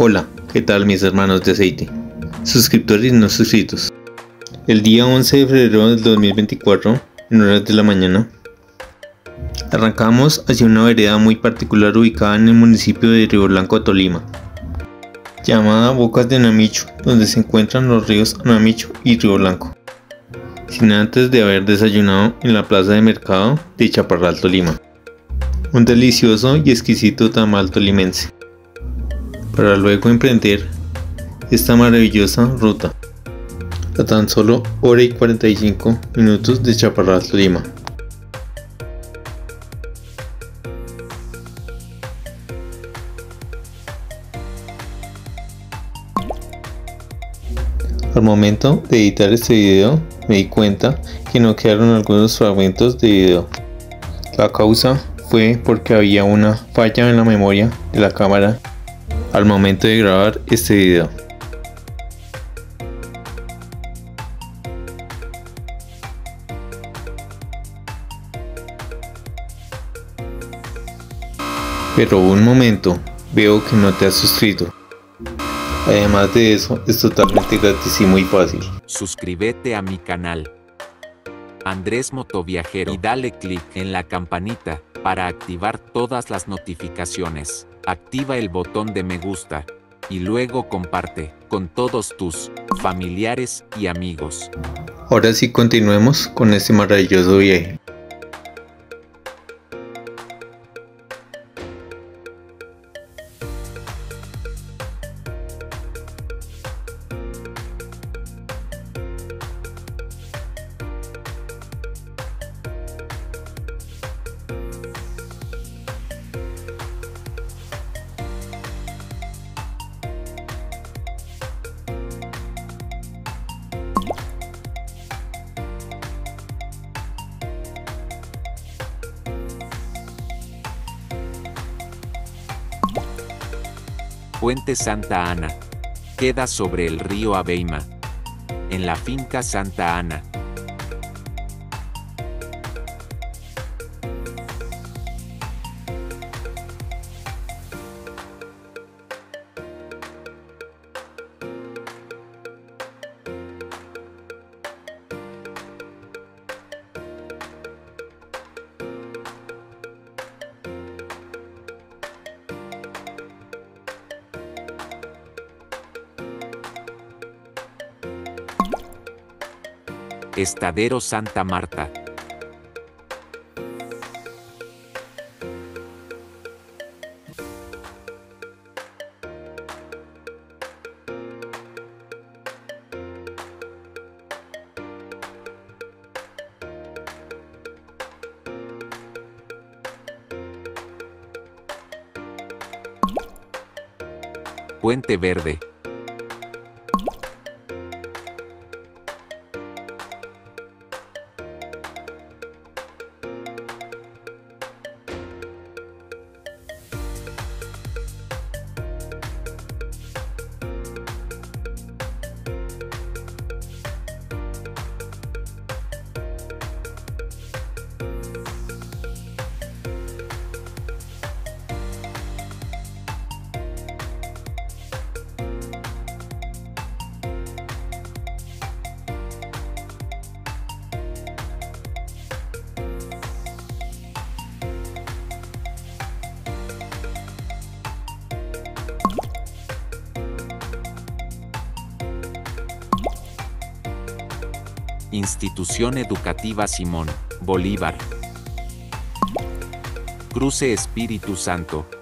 Hola, ¿qué tal mis hermanos de aceite? Suscriptores y no suscritos. El día 11 de febrero del 2024, en horas de la mañana, arrancamos hacia una vereda muy particular ubicada en el municipio de Río Blanco, Tolima, llamada Bocas de Anamicho, donde se encuentran los ríos Anamicho y Río Blanco, sin antes de haber desayunado en la plaza de mercado de Chaparral, Tolima. Un delicioso y exquisito tamal tolimense para luego emprender esta maravillosa ruta a tan solo hora y 45 minutos de Chaparral, Lima. Al momento de editar este video me di cuenta que no quedaron algunos fragmentos de video. La causa fue porque había una falla en la memoria de la cámara al momento de grabar este video. Pero un momento, veo que no te has suscrito. Además de eso, es totalmente gratis y muy fácil. Suscríbete a mi canal. Andrés Motoviajero y dale clic en la campanita para activar todas las notificaciones activa el botón de me gusta y luego comparte con todos tus familiares y amigos. Ahora sí continuemos con este maravilloso viaje. Puente Santa Ana. Queda sobre el río Abeima. En la finca Santa Ana, Estadero Santa Marta. Puente Verde. Institución Educativa Simón Bolívar. Cruce Espíritu Santo.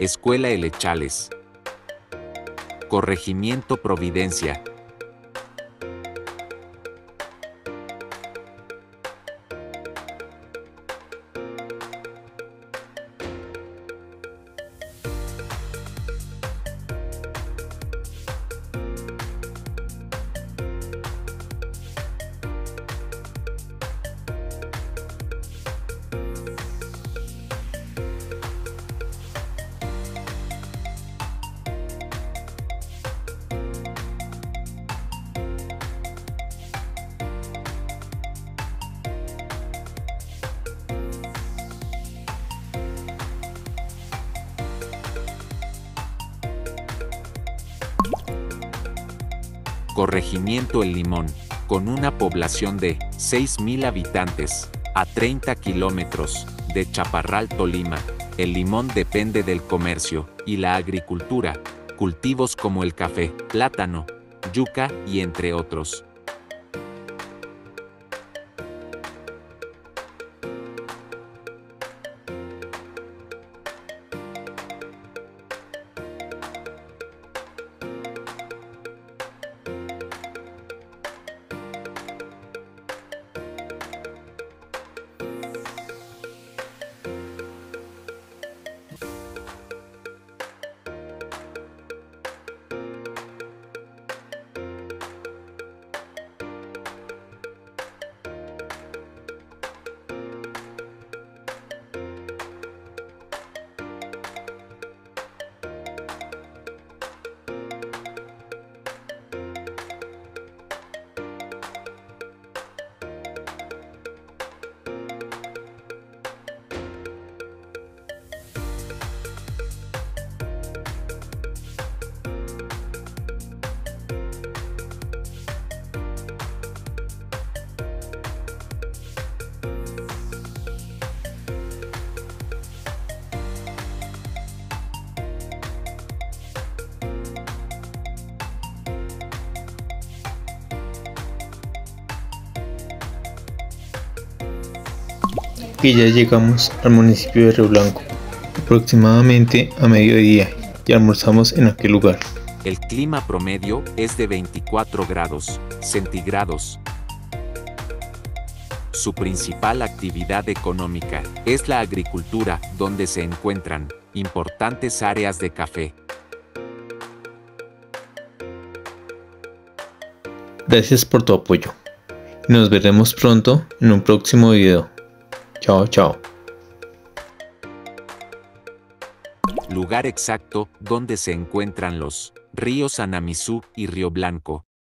Escuela Elechales. Corregimiento Providencia. Corregimiento El Limón, con una población de 6.000 habitantes, a 30 kilómetros de Chaparral, Tolima. El limón depende del comercio y la agricultura, cultivos como el café, plátano, yuca y entre otros. Y ya llegamos al municipio de Río Blanco, aproximadamente a mediodía, y almorzamos en aquel lugar. El clima promedio es de 24 grados centígrados. Su principal actividad económica es la agricultura, donde se encuentran importantes áreas de café. Gracias por tu apoyo. Nos veremos pronto en un próximo video. Chao, chao. Lugar exacto donde se encuentran los ríos Anamisú y Río Blanco.